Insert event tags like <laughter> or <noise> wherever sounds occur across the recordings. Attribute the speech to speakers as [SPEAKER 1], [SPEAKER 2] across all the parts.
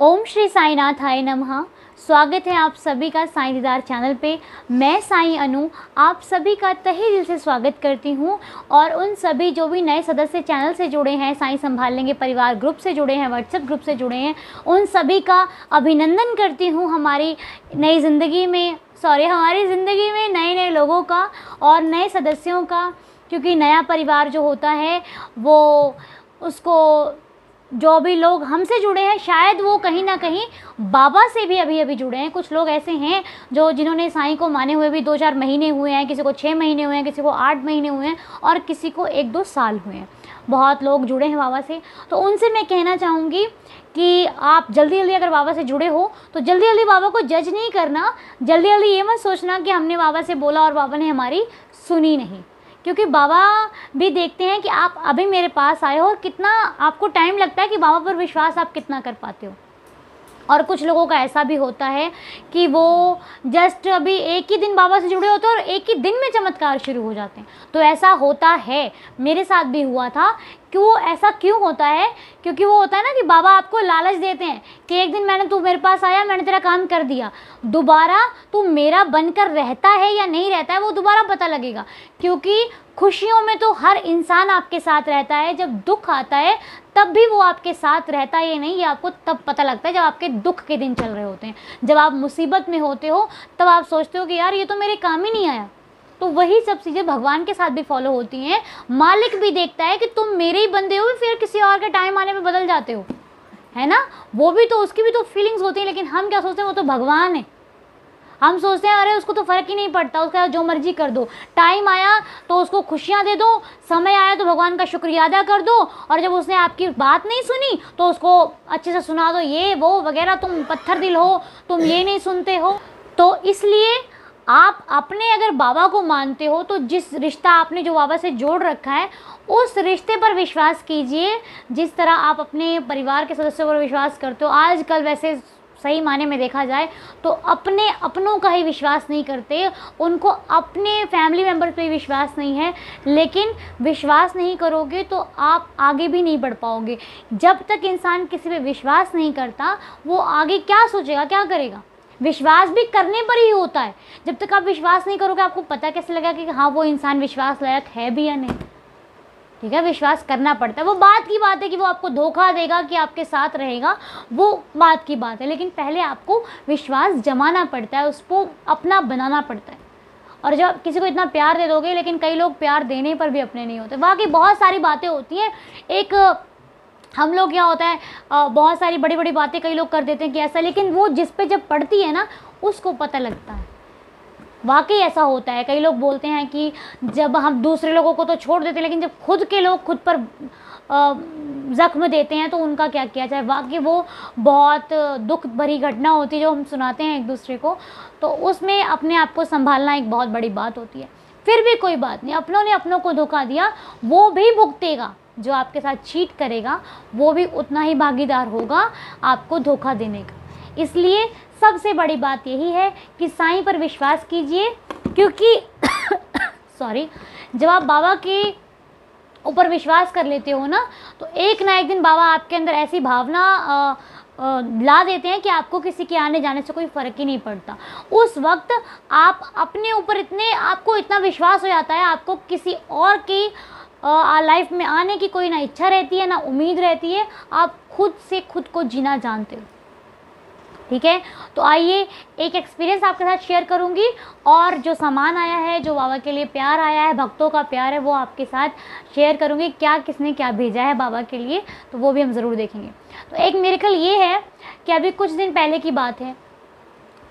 [SPEAKER 1] ओम श्री साईनाथ हाय नमः। स्वागत है आप सभी का साईं दीदार चैनल पे। मैं साई अनु, आप सभी का तहे दिल से स्वागत करती हूँ और उन सभी जो भी नए सदस्य चैनल से जुड़े हैं, साई संभाल लेंगे, परिवार ग्रुप से जुड़े हैं, व्हाट्सएप ग्रुप से जुड़े हैं, उन सभी का अभिनंदन करती हूँ हमारी नई ज़िंदगी में, सॉरी, हमारी ज़िंदगी में नए नए लोगों का और नए सदस्यों का, क्योंकि नया परिवार जो होता है, वो उसको जो भी लोग हमसे जुड़े हैं, शायद वो कहीं ना कहीं बाबा से भी अभी अभी जुड़े हैं। कुछ लोग ऐसे हैं जो जिन्होंने साईं को माने हुए भी दो चार महीने हुए हैं, किसी को छः महीने हुए हैं, किसी को आठ महीने हुए हैं और किसी को एक दो साल हुए हैं। बहुत लोग जुड़े हैं बाबा से। तो उनसे मैं कहना चाहूँगी कि आप जल्दी जल्दी अगर बाबा से जुड़े हो तो जल्दी जल्दी बाबा को जज नहीं करना। जल्दी जल्दी ये मत सोचना कि हमने बाबा से बोला और बाबा ने हमारी सुनी नहीं। क्योंकि बाबा भी देखते हैं कि आप अभी मेरे पास आए हो और कितना आपको टाइम लगता है कि बाबा पर विश्वास आप कितना कर पाते हो। और कुछ लोगों का ऐसा भी होता है कि वो जस्ट अभी एक ही दिन बाबा से जुड़े होते हैं और एक ही दिन में चमत्कार शुरू हो जाते हैं। तो ऐसा होता है। मेरे साथ भी हुआ था। कि वो ऐसा क्यों होता है? क्योंकि वो होता है ना कि बाबा आपको लालच देते हैं कि एक दिन मैंने तू मेरे पास आया, मैंने तेरा काम कर दिया। दोबारा तू मेरा बनकर रहता है या नहीं रहता है वो दोबारा पता लगेगा। क्योंकि खुशियों में तो हर इंसान आपके साथ रहता है। जब दुख आता है तब भी वो आपके साथ रहता या नहीं, ये आपको तब पता लगता है जब आपके दुख के दिन चल रहे होते हैं। जब आप मुसीबत में होते हो, तब आप सोचते हो कि यार, ये तो मेरे काम ही नहीं आया। तो वही सब चीज़ें भगवान के साथ भी फॉलो होती हैं। मालिक भी देखता है कि तुम मेरे ही बंदे हो, फिर किसी और के टाइम आने में बदल जाते हो। है ना? वो भी तो उसकी भी तो फीलिंग्स होती हैं, लेकिन हम क्या सोचते हैं, वो तो भगवान है। हम सोचते हैं, अरे, उसको तो फ़र्क ही नहीं पड़ता, उसका जो मर्ज़ी कर दो। टाइम आया तो उसको खुशियाँ दे दो, समय आया तो भगवान का शुक्रिया अदा कर दो, और जब उसने आपकी बात नहीं सुनी तो उसको अच्छे से सुना दो, ये, वो, वगैरह, तुम पत्थर दिल हो, तुम ये नहीं सुनते हो। तो इसलिए आप अपने अगर बाबा को मानते हो तो जिस रिश्ता आपने जो बाबा से जोड़ रखा है, उस रिश्ते पर विश्वास कीजिए, जिस तरह आप अपने परिवार के सदस्यों पर विश्वास करते हो। आजकल वैसे सही माने में देखा जाए तो अपने अपनों का ही विश्वास नहीं करते, उनको अपने फैमिली मेंबर पे विश्वास नहीं है। लेकिन विश्वास नहीं करोगे तो आप आगे भी नहीं बढ़ पाओगे। जब तक इंसान किसी पे विश्वास नहीं करता, वो आगे क्या सोचेगा, क्या करेगा? विश्वास भी करने पर ही होता है। जब तक आप विश्वास नहीं करोगे, आपको पता कैसे लगेगा कि हाँ वो इंसान विश्वास लायक है भी या नहीं? ठीक है, विश्वास करना पड़ता है। वो बात की बात है कि वो आपको धोखा देगा, कि आपके साथ रहेगा, वो बात की बात है। लेकिन पहले आपको विश्वास जमाना पड़ता है, उसको अपना बनाना पड़ता है। और जब किसी को इतना प्यार दे दोगे, लेकिन कई लोग प्यार देने पर भी अपने नहीं होते। बाकी बहुत सारी बातें होती हैं। एक, हम लोग क्या होता है बहुत सारी बड़ी बड़ी बातें कई लोग कर देते हैं कि ऐसा, लेकिन वो जिस पे जब पड़ती है ना, उसको पता लगता है। वाकई ऐसा होता है। कई लोग बोलते हैं कि जब हम दूसरे लोगों को तो छोड़ देते हैं, लेकिन जब खुद के लोग खुद पर ज़ख्म देते हैं तो उनका क्या किया जाए? वाकई वो बहुत दुख भरी घटना होती है जो हम सुनाते हैं एक दूसरे को। तो उसमें अपने आप को संभालना एक बहुत बड़ी बात होती है। फिर भी कोई बात नहीं, अपनों ने अपनों को धोखा दिया, वो भी भुगतेगा, जो आपके साथ चीट करेगा, वो भी उतना ही भागीदार होगा आपको धोखा देने का। इसलिए सबसे बड़ी बात यही है कि साईं पर विश्वास कीजिए क्योंकि <coughs> सॉरी जब आप बाबा के ऊपर विश्वास कर लेते हो ना तो एक ना एक दिन बाबा आपके अंदर ऐसी भावना आ, आ, ला देते हैं कि आपको किसी के आने जाने से कोई फ़र्क ही नहीं पड़ता। उस वक्त आप अपने ऊपर इतने आपको इतना विश्वास हो जाता है आपको किसी और की लाइफ में आने की कोई ना इच्छा रहती है ना उम्मीद रहती है आप खुद से खुद को जीना जानते हो। ठीक है? तो आइए एक एक्सपीरियंस आपके साथ शेयर करूँगी। और जो सामान आया है, जो बाबा के लिए प्यार आया है, भक्तों का प्यार है, वो आपके साथ शेयर करूँगी। क्या किसने क्या भेजा है बाबा के लिए तो वो भी हम ज़रूर देखेंगे। तो एक मेरे ये है कि अभी कुछ दिन पहले की बात है।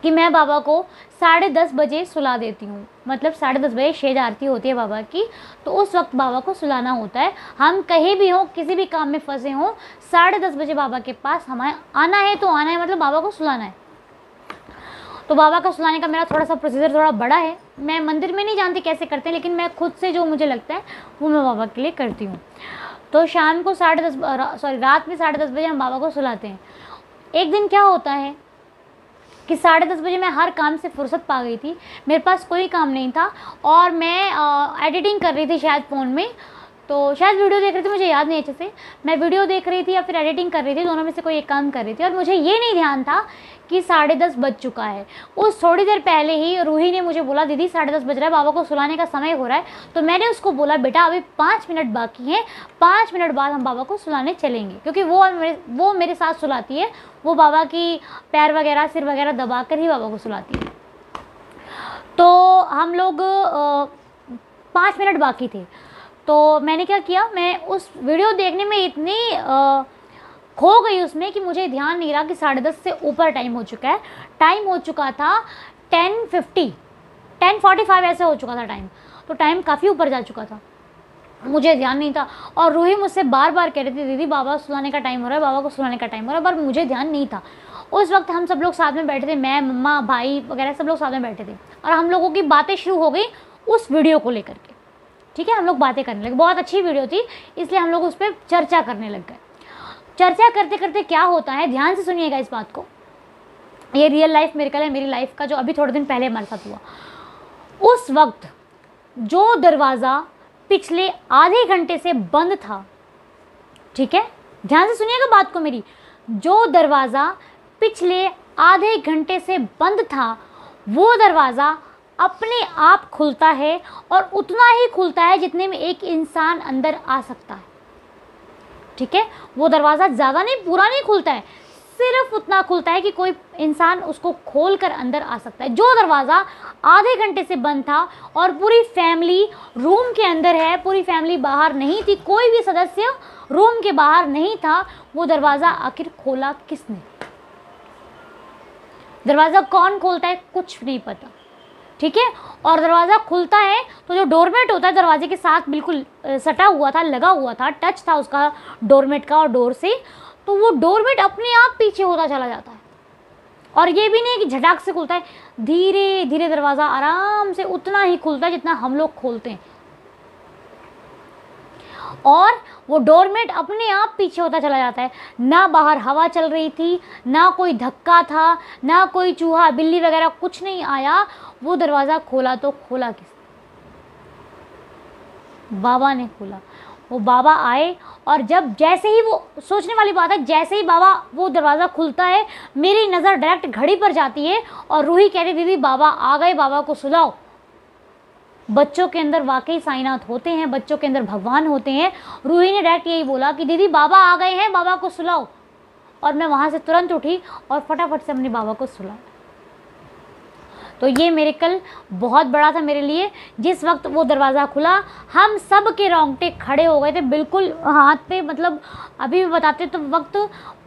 [SPEAKER 1] कि मैं बाबा को साढ़े दस बजे सुला देती हूँ। मतलब साढ़े दस बजे शेज आरती होती है बाबा की तो उस वक्त बाबा को सुलाना होता है। हम कहीं भी हों, किसी भी काम में फंसे हों, साढ़े दस बजे बाबा के पास हमें आना है तो आना है मतलब बाबा को सुलाना है। तो बाबा का सुलाने का मेरा थोड़ा सा प्रोसीजर थोड़ा बड़ा है। मैं मंदिर में नहीं जानती कैसे करते हैं, लेकिन मैं खुद से जो मुझे लगता है, वो मैं बाबा के लिए करती हूँ। तो शाम को साढ़े दस, सॉरी, रात में साढ़े दस बजे हम बाबा को सुलाते हैं। एक दिन क्या होता है कि साढ़े दस बजे मैं हर काम से फुर्सत पा गई थी। मेरे पास कोई काम नहीं था और मैं एडिटिंग कर रही थी शायद फ़ोन में। तो शायद वीडियो देख रही थी, मुझे याद नहीं अच्छे से। मैं वीडियो देख रही थी या फिर एडिटिंग कर रही थी, दोनों में से कोई एक काम कर रही थी। और मुझे ये नहीं ध्यान था कि साढ़े दस बज चुका है। उस थोड़ी देर पहले ही रूही ने मुझे बोला, दीदी, साढ़े दस बज रहा है, बाबा को सुलाने का समय हो रहा है। तो मैंने उसको बोला, बेटा, अभी पाँच मिनट बाकी हैं। पाँच मिनट बाद हम बाबा को सुलाने चलेंगे। क्योंकि वो मेरे वो मेरे साथ सुलाती है। वो बाबा की पैर वगैरह, सिर वगैरह दबा कर ही बाबा को सुलाती है। तो हम लोग पाँच मिनट बाकी थे। तो मैंने क्या किया मैं उस वीडियो देखने में इतनी आ, खो गई उसमें कि मुझे ध्यान नहीं रहा कि साढ़े दस से ऊपर टाइम हो चुका है। टाइम हो चुका था ten fifty ten forty five ऐसे हो चुका था टाइम तो टाइम काफ़ी ऊपर जा चुका था। मुझे ध्यान नहीं था और रूही मुझसे बार बार कह रही थी दीदी बाबा सुलाने का टाइम हो रहा है बाबा को सुलाने का टाइम हो रहा है पर मुझे ध्यान नहीं था। उस वक्त हम सब लोग साथ में बैठे थे मैं मम्मा भाई वगैरह सब लोग साथ में बैठे थे। और हम लोगों की बातें शुरू हो गई उस वीडियो को लेकर। ठीक है, हम लोग बातें करने लगे। बहुत अच्छी वीडियो थी, इसलिए हम लोग उस पर चर्चा करने लग गए। चर्चा करते करते क्या होता है, ध्यान से सुनिएगा इस बात को। ये रियल लाइफ मेरे है, मेरी लाइफ का जो अभी थोड़े दिन पहले हमारे साथ हुआ। उस वक्त जो दरवाज़ा पिछले आधे घंटे से बंद था, ठीक है? ध्यान से सुनिएगा बात को मेरी। जो दरवाज़ा पिछले आधे घंटे से बंद था, वो दरवाज़ा अपने आप खुलता है और उतना ही खुलता है जितने में एक इंसान अंदर आ सकता है। ठीक है? वो दरवाज़ा ज़्यादा नहीं, पूरा नहीं खुलता है। सिर्फ़ उतना खुलता है कि कोई इंसान उसको खोल कर अंदर आ सकता है। जो दरवाज़ा आधे घंटे से बंद था और पूरी फैमिली रूम के अंदर है, पूरी फैमिली बाहर नहीं थी, कोई भी सदस्य रूम के बाहर नहीं था, वो दरवाज़ा आखिर खोला किसने? दरवाज़ा कौन खोलता है? कुछ नहीं पता। ठीक है? और दरवाज़ा खुलता है तो जो डोरमेट होता है, दरवाजे के साथ बिल्कुल सटा हुआ था, लगा हुआ था टच था उसका डोरमेट का और डोर से तो वो डोरमेट अपने आप पीछे होता चला जाता है। और ये भी नहीं कि झटाक से खुलता है धीरे धीरे दरवाज़ा आराम से उतना ही खुलता है जितना हम लोग खोलते हैं। और वो डोरमेट अपने आप पीछे होता चला जाता है। ना बाहर हवा चल रही थी, ना कोई धक्का था, ना कोई चूहा, बिल्ली वगैरह कुछ नहीं आया। वो दरवाज़ा खोला तो खोला किस? बाबा ने खोला। वो बाबा आए और जब जैसे ही वो सोचने वाली बात है, जैसे ही बाबा वो दरवाज़ा खुलता है, मेरी नज़र डायरेक्ट घड़ी पर जाती है और रूही कह कहती दीदी बाबा आ गए, बाबा को सुलाओ। बच्चों के अंदर वाकई साइनात होते हैं, बच्चों के अंदर भगवान होते हैं। रूही ने डायरेक्ट यही बोला कि दीदी, बाबा आ गए हैं, बाबा को सुलाओ। और मैं वहाँ से तुरंत उठी और फटाफट से अपने बाबा को सुला तो ये मेरे कल बहुत बड़ा था मेरे लिए। जिस वक्त वो दरवाज़ा खुला, हम सब के रोंगटे खड़े हो गए थे, बिल्कुल हाथ पे मतलब अभी भी बताते तो वक्त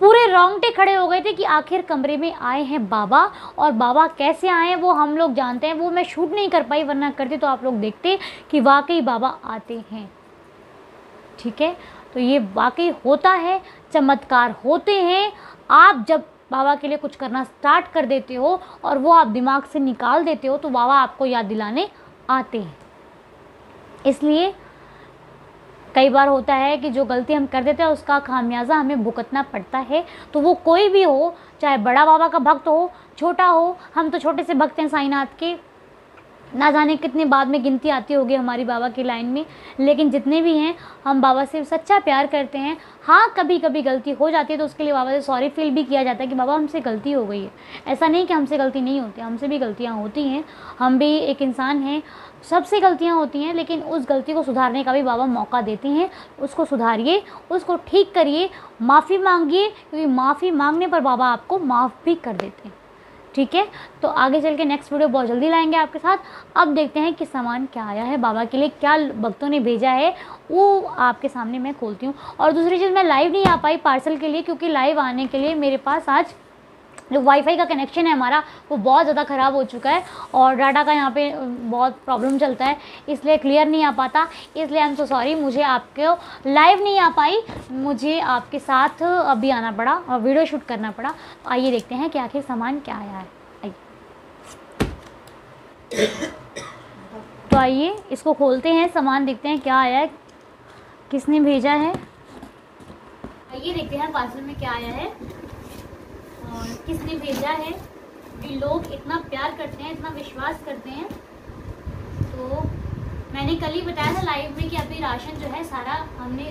[SPEAKER 1] पूरे रोंगटे खड़े हो गए थे कि आखिर कमरे में आए हैं बाबा, और बाबा कैसे आए हैं वो हम लोग जानते हैं, वो मैं शूट नहीं कर पाई, वरना करती तो आप लोग देखते कि वाकई बाबा आते हैं। ठीक है? तो ये वाकई होता है, चमत्कार होते हैं। आप जब बाबा के लिए कुछ करना स्टार्ट कर देते हो और वो आप दिमाग से निकाल देते हो तो बाबा आपको याद दिलाने आते हैं। इसलिए कई बार होता है कि जो गलती हम कर देते हैं, उसका खामियाजा हमें भुगतना पड़ता है। तो वो कोई भी हो, चाहे बड़ा बाबा का भक्त हो, छोटा हो, हम तो छोटे से भक्त हैं साईनाथ के ना जाने कितने बाद में गिनती आती होगी हमारी बाबा की लाइन में, लेकिन जितने भी हैं, हम बाबा से सच्चा प्यार करते हैं। हाँ कभी कभी गलती हो जाती है तो उसके लिए बाबा से सॉरी फील भी किया जाता है कि बाबा हमसे गलती हो गई है। ऐसा नहीं कि हमसे गलती नहीं होती, हमसे भी गलतियाँ होती हैं। हम भी एक इंसान हैं, सबसे गलतियाँ होती हैं, लेकिन उस गलती को सुधारने का भी बाबा मौका देते हैं। उसको सुधारिए, उसको ठीक करिए, माफ़ी मांगिए, क्योंकि माफ़ी मांगने पर बाबा आपको माफ़ भी कर देते हैं। ठीक है? तो आगे चल के नेक्स्ट वीडियो बहुत जल्दी लाएँगे आपके साथ। अब देखते हैं कि सामान क्या आया है, बाबा के लिए क्या भक्तों ने भेजा है, वो आपके सामने मैं खोलती हूँ। और दूसरी चीज़, मैं लाइव नहीं आ पाई पार्सल के लिए, क्योंकि लाइव आने के लिए मेरे पास आज जो वाईफाई का कनेक्शन है हमारा, वो बहुत ज़्यादा ख़राब हो चुका है और डाटा का यहाँ पे बहुत प्रॉब्लम चलता है। इसलिए क्लियर नहीं आ पाता। इसलिए आई एम सो सॉरी मुझे आपके लाइव नहीं आ पाई। मुझे आपके साथ अभी आना पड़ा और वीडियो शूट करना पड़ा। तो आइए देखते हैं कि आखिर सामान क्या आया है। आइए। तो आइए, इसको खोलते हैं, सामान देखते हैं क्या आया है। किसने भेजा है? आइए देखते हैं पार्सल में क्या आया है। किसने भेजा है भी लोग इतना प्यार करते हैं, इतना विश्वास करते हैं। तो मैंने कल ही बताया था लाइव में कि अभी राशन जो है, सारा हमने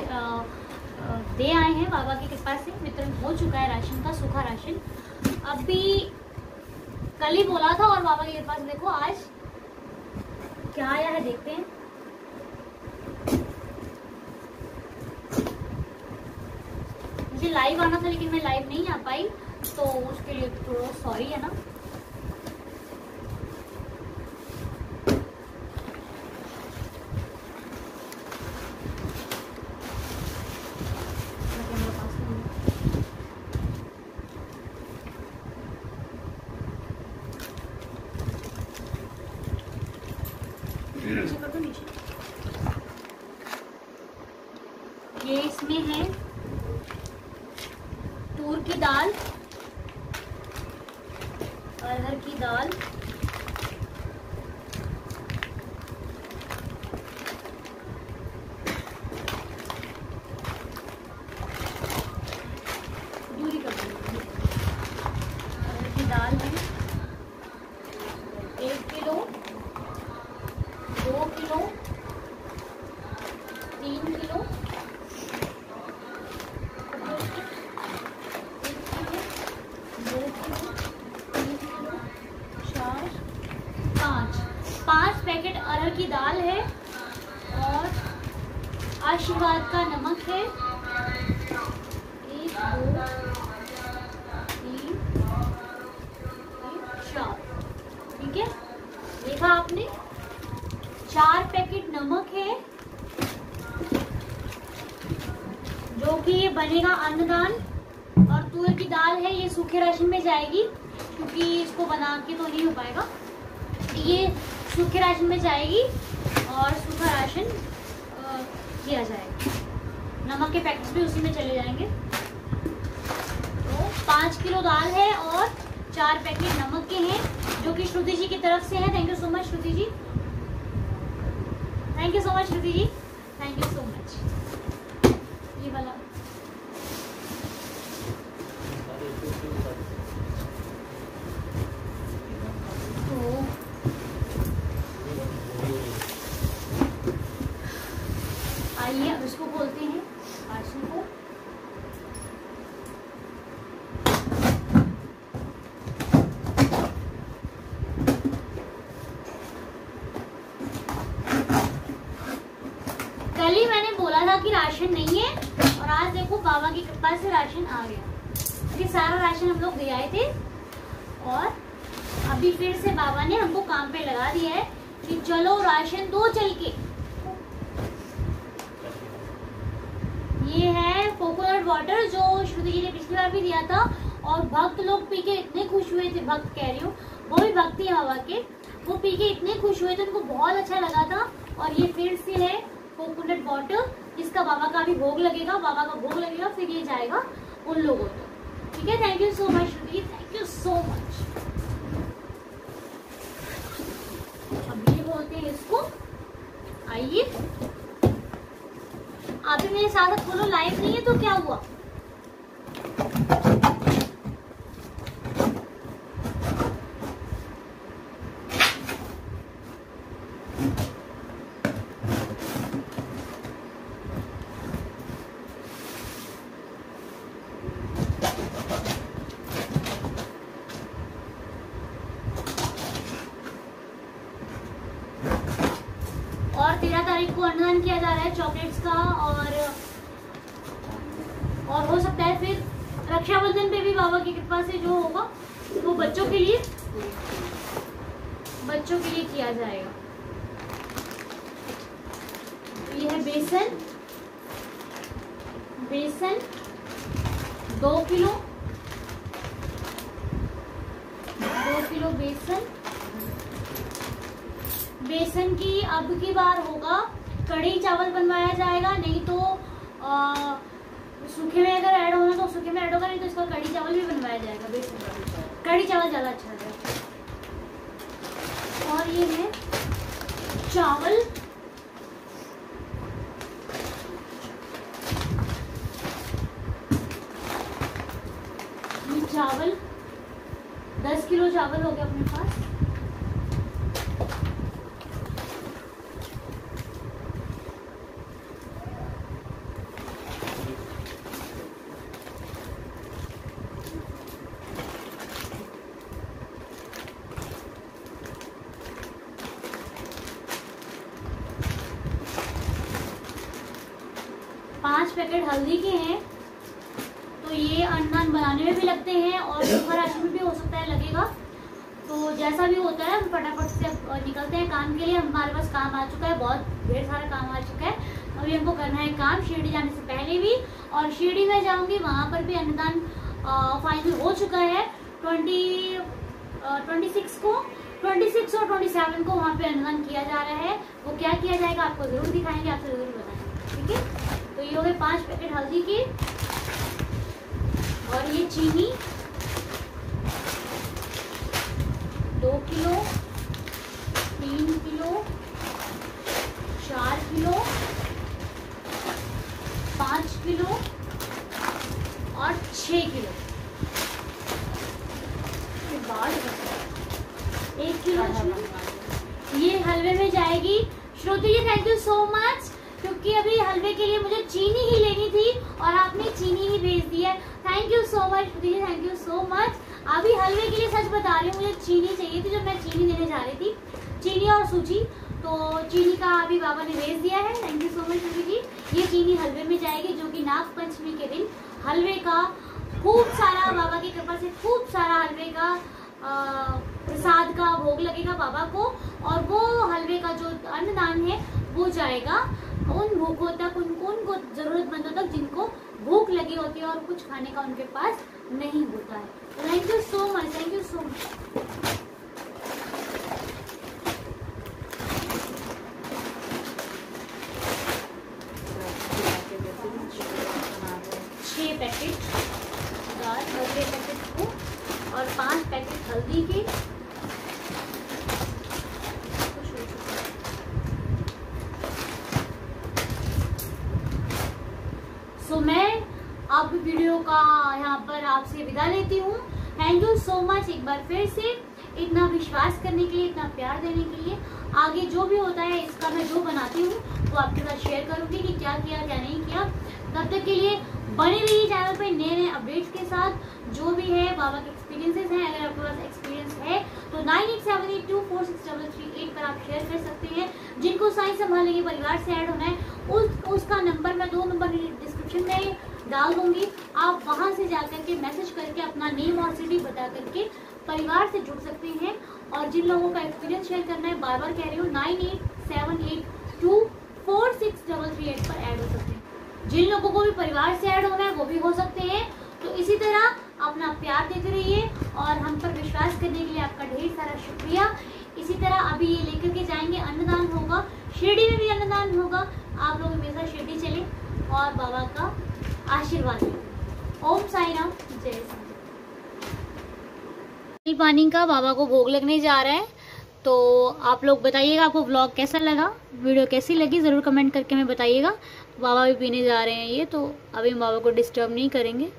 [SPEAKER 1] दे आए हैं बाबा की कृपा से। वितरण हो चुका है राशन का, सूखा राशन। अभी कल ही बोला था और बाबा की कृपा से देखो, आज क्या आया है देखते हैं। मुझे लाइव आना था, लेकिन मैं लाइव नहीं आ पाई। तो उसके लिए थोड़ा सॉरी है ना। ये इसमें है तूर की दाल। अरहर की दाल। सूखे राशन में जाएगी, क्योंकि इसको बना के तो नहीं हो पाएगा। ये सूखे राशन में जाएगी और सूखा राशन दिया जाएगा। नमक के पैकेट्स भी उसी में चले जाएँगे। तो पाँच किलो दाल है और चार पैकेट नमक के हैं, जो कि श्रुति जी की तरफ़ से है। Thank you so much Shruti ji. Thank you so much Shruti ji. Thank you so much ये वाला तो इसको बोलते हैं। आसन को। कल ही मैंने बोला था कि राशन नहीं है और आज देखो बाबा की कृपा से राशन आ गया। ये सारा राशन हम लोग दे आए थे और अभी फिर से बाबा ने हमको काम पे लगा दिया है कि चलो राशन दो चल के ये है कोकोनट वाटर जो श्रुति जी ने पिछली बार भी दिया था और भक्त लोग पी के इतने खुश हुए थे, भक्त कह रही हूँ, वो भी भक्ति है बाबा के। वो पी के इतने खुश हुए थे, उनको बहुत अच्छा लगा था। और ये फिर से है कोकोनट वाटर जिसका बाबा का भी भोग लगेगा, बाबा का भोग लगेगा, फिर ये जाएगा उन लोगों तक। ठीक है? Thank you so much Shruti thank you so much अब ये बोलते हैं इसको। आइए। आप भी मेरे साथ खोलो लाइव नहीं क्या हुआ। और तेरह तारीख को अन्नदान किया जा रहा है चॉकलेट्स का और हो सकता है फिर रक्षाबंधन पे भी बाबा की कृपा से जो होगा वो बच्चों के लिए बच्चों के लिए किया जाएगा। ये है बेसन। बेसन दो किलो। दो किलो बेसन। बेसन की अब की बार होगा। कढ़ी चावल बनवाया जाएगा नहीं तो आ, सूखे में अगर ऐड होना तो सूखे में ऐड होगा, नहीं तो इसका कढ़ी चावल भी बनवाया जाएगा बेसन का कढ़ी चावल ज़्यादा अच्छा रहेगा और ये है चावल। चावल, दस किलो चावल हो गया अपने पास पैकेट हल्दी के हैं तो ये अन्नदान बनाने में भी लगते हैं और राशि में भी हो सकता है लगेगा तो जैसा भी होता है, हम फटाफट से निकलते हैं काम के लिए। हमारे पास काम आ चुका है, बहुत ढेर सारा काम आ चुका है। अभी हमको करना है काम शिरडी जाने से पहले भी। और शिरडी में जाऊँगी, वहाँ पर भी अन्नदान फाइनल हो चुका है। ट्वेंटी ट्वेंटी सिक्स को, ट्वेंटी सिक्स और ट्वेंटी सेवन को वहाँ पे अन्नदान किया जा रहा है। वो क्या किया जाएगा, आपको ज़रूर दिखाएँगे, आपसे ज़रूर बताएँगे। ठीक है? तो ये हो गए पाँच पैकेट हल्दी के। और ये चीनी। दो किलो तीन किलो चार किलो पाँच किलो और छ किलो। एक किलो ये हलवे में जाएगी। Shruti ji thank you so much क्योंकि अभी हलवे के लिए मुझे चीनी ही लेनी थी और आपने चीनी ही भेज दिया thank you so much Shruti ji thank you so much अभी हलवे के लिए सच बता रही हूँ, मुझे चीनी चाहिए थी, जो मैं चीनी देने जा रही थी, चीनी और सूची तो चीनी का अभी बाबा ने भेज दिया है thank you so much Shruti ji. ये चीनी हलवे में जाएगी, जो कि नाग पंचमी के दिन। हलवे का खूब सारा बाबा की कृपा से खूब सारा हलवे का प्रसाद का भोग लगेगा बाबा को, और वो हलवे का जो अन्नदान है, वो जाएगा। उन भूखों तक उनको उनको जरूरतमंदों तक जिनको भूख लगी होती है और कुछ खाने का उनके पास नहीं होता है। Thank you so much thank you so much छह पैकेट दाल पैकेट को और पाँच पैकेट हल्दी के सो मैं अब वीडियो का यहाँ पर आपसे विदा लेती हूँ। थैंक यू सो मच एक बार फिर से इतना विश्वास करने के लिए, इतना प्यार देने के लिए। आगे जो भी होता है, इसका मैं जो बनाती हूँ, वो आपके साथ शेयर करूँगी कि क्या किया, क्या नहीं किया। तब तक के लिए बने रहिए चैनल पे नए नए अपडेट्स के साथ। जो भी है, बाबा के एक्सपीरियंसेस हैं, अगर आपके पास एक्सपीरियंस है तो nine eight seven eight two four six double three eight पर आप शेयर कर सकते हैं। जिनको साइंस संभालने के परिवार से ऐड होना है, उस, उसका नंबर मैं दो नंबर डिस्क्रिप्शन में डाल दूँगी। आप वहाँ से जाकर के मैसेज करके अपना नेम और सिटी बता करके परिवार से जुड़ सकते हैं। और जिन लोगों का एक्सपीरियंस शेयर करना है बार बार कह रही हूँ nine eight seven eight two four six double three eight पर ऐड हो सकते हैं। जिन लोगों को भी परिवार से ऐड होना है, वो भी हो सकते हैं। तो इसी तरह अपना प्यार देते रहिए और हम पर विश्वास करने के लिए आपका ढेर सारा शुक्रिया। इसी तरह अभी ये लेकर के जाएँगे, अन्नदान होगा। शिरडी में भी अन्नदान होगा। आप लोग हमेशा शिरडी चले। और बाबा का आशीर्वाद ओम साई राम जय पानी का बाबा को भोग लगने जा रहा है। तो आप लोग बताइएगा आपको ब्लॉग कैसा लगा? वीडियो कैसी लगी? ज़रूर कमेंट करके हमें बताइएगा। बाबा भी पीने जा रहे हैं ये तो अभी हम बाबा को डिस्टर्ब नहीं करेंगे।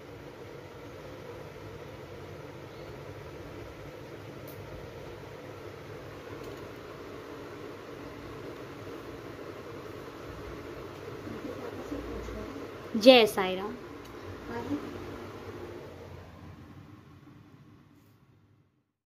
[SPEAKER 1] जय साई राम